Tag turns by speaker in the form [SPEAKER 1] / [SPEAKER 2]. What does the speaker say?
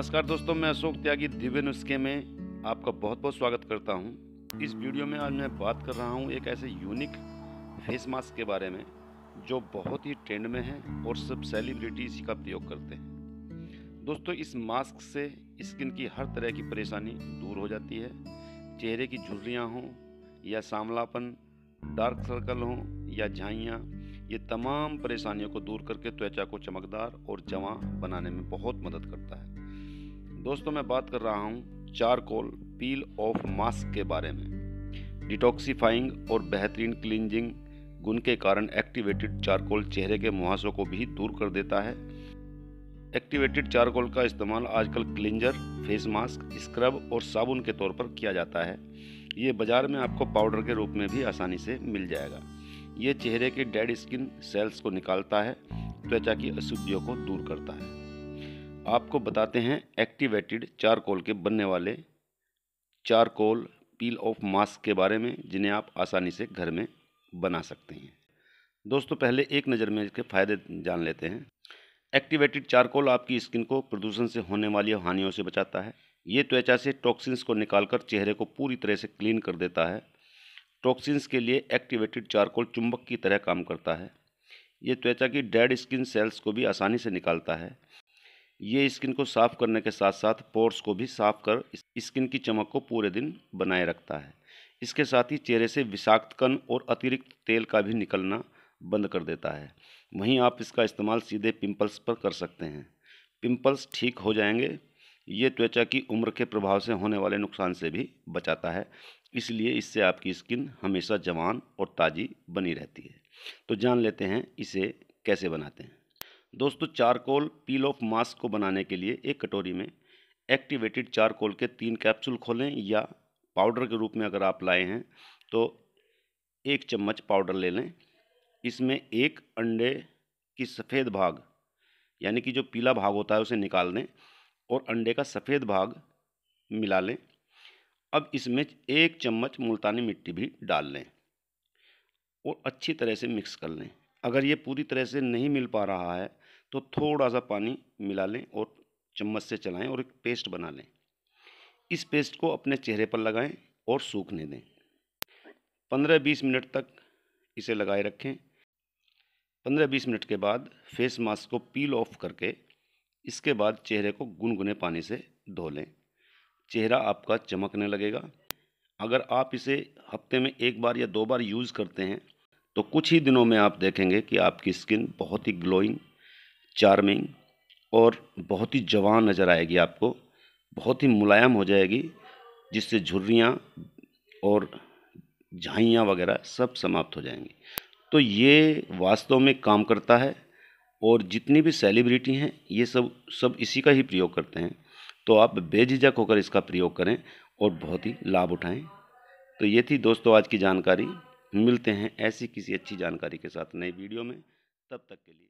[SPEAKER 1] नमस्कार दोस्तों, मैं अशोक त्यागी, दिव्य नुस्खे में आपका बहुत बहुत स्वागत करता हूँ। इस वीडियो में आज मैं बात कर रहा हूँ एक ऐसे यूनिक फेस मास्क के बारे में, जो बहुत ही ट्रेंड में है और सब सेलिब्रिटी इसी का प्रयोग करते हैं। दोस्तों, इस मास्क से स्किन की हर तरह की परेशानी दूर हो जाती है। चेहरे की झुर्रियाँ हों या सांवलापन डार्क सर्कल हों या झाइयाँ, ये तमाम परेशानियों को दूर करके त्वचा को चमकदार और जवां बनाने में बहुत मदद करता है। दोस्तों, मैं बात कर रहा हूँ चारकोल पील ऑफ़ मास्क के बारे में। डिटॉक्सीफाइंग और बेहतरीन क्लिनजिंग गुण के कारण एक्टिवेटेड चारकोल चेहरे के मुहासों को भी दूर कर देता है। एक्टिवेटेड चारकोल का इस्तेमाल आजकल क्लिंजर, फेस मास्क, स्क्रब और साबुन के तौर पर किया जाता है। ये बाज़ार में आपको पाउडर के रूप में भी आसानी से मिल जाएगा। ये चेहरे के डेड स्किन सेल्स को निकालता है, त्वचा की अशुद्धियों को दूर करता है। आपको बताते हैं एक्टिवेटेड चारकोल के बनने वाले चारकोल पील ऑफ़ मास्क के बारे में, जिन्हें आप आसानी से घर में बना सकते हैं। दोस्तों, पहले एक नज़र में इसके फ़ायदे जान लेते हैं। एक्टिवेटेड चारकोल आपकी स्किन को प्रदूषण से होने वाली हानियों से बचाता है। ये त्वचा से टॉक्सिन्स को निकालकर चेहरे को पूरी तरह से क्लीन कर देता है। टॉक्सिन्स के लिए एक्टिवेटेड चारकोल चुंबक की तरह काम करता है। ये त्वचा की डेड स्किन सेल्स को भी आसानी से निकालता है। ये स्किन को साफ़ करने के साथ साथ पोर्स को भी साफ़ कर स्किन की चमक को पूरे दिन बनाए रखता है। इसके साथ ही चेहरे से विषाक्त कण और अतिरिक्त तेल का भी निकलना बंद कर देता है। वहीं आप इसका इस्तेमाल सीधे पिंपल्स पर कर सकते हैं। पिंपल्स ठीक हो जाएँगे। ये त्वचा की उम्र के प्रभाव से होने वाले नुकसान से भी बचाता है। इसलिए इससे आपकी स्किन हमेशा जवान और ताज़ी बनी रहती है। तो जान लेते हैं इसे कैसे बनाते हैं। दोस्तों, चारकोल पील ऑफ़ मास्क को बनाने के लिए एक कटोरी में एक्टिवेटेड चारकोल के तीन कैप्सूल खोलें या पाउडर के रूप में अगर आप लाए हैं तो एक चम्मच पाउडर ले लें। इसमें एक अंडे की सफ़ेद भाग, यानी कि जो पीला भाग होता है उसे निकाल दें और अंडे का सफ़ेद भाग मिला लें। अब इसमें एक चम्मच मुल्तानी मिट्टी भी डाल लें और अच्छी तरह से मिक्स कर लें। अगर ये पूरी तरह से नहीं मिल पा रहा है तो थोड़ा सा पानी मिला लें और चम्मच से चलाएँ और एक पेस्ट बना लें। इस पेस्ट को अपने चेहरे पर लगाएँ और सूखने दें। पंद्रह बीस मिनट तक इसे लगाए रखें। पंद्रह बीस मिनट के बाद फेस मास्क को पील ऑफ़ करके इसके बाद चेहरे को गुनगुने पानी से धो लें। चेहरा आपका चमकने लगेगा। अगर आप इसे हफ़्ते में एक बार या दो बार यूज़ करते हैं तो कुछ ही दिनों में आप देखेंगे कि आपकी स्किन बहुत ही ग्लोइंग चार्मिंग और बहुत ही जवान नज़र आएगी आपको, बहुत ही मुलायम हो जाएगी, जिससे झुर्रियाँ और झाइयाँ वगैरह सब समाप्त हो जाएँगी। तो ये वास्तव में काम करता है और जितनी भी सेलिब्रिटी हैं, ये सब सब इसी का ही प्रयोग करते हैं। तो आप बेझिझक होकर इसका प्रयोग करें और बहुत ही लाभ उठाएँ। तो ये थी दोस्तों आज की जानकारी। मिलते हैं ऐसी किसी अच्छी जानकारी के साथ नई वीडियो में। तब तक के लिए।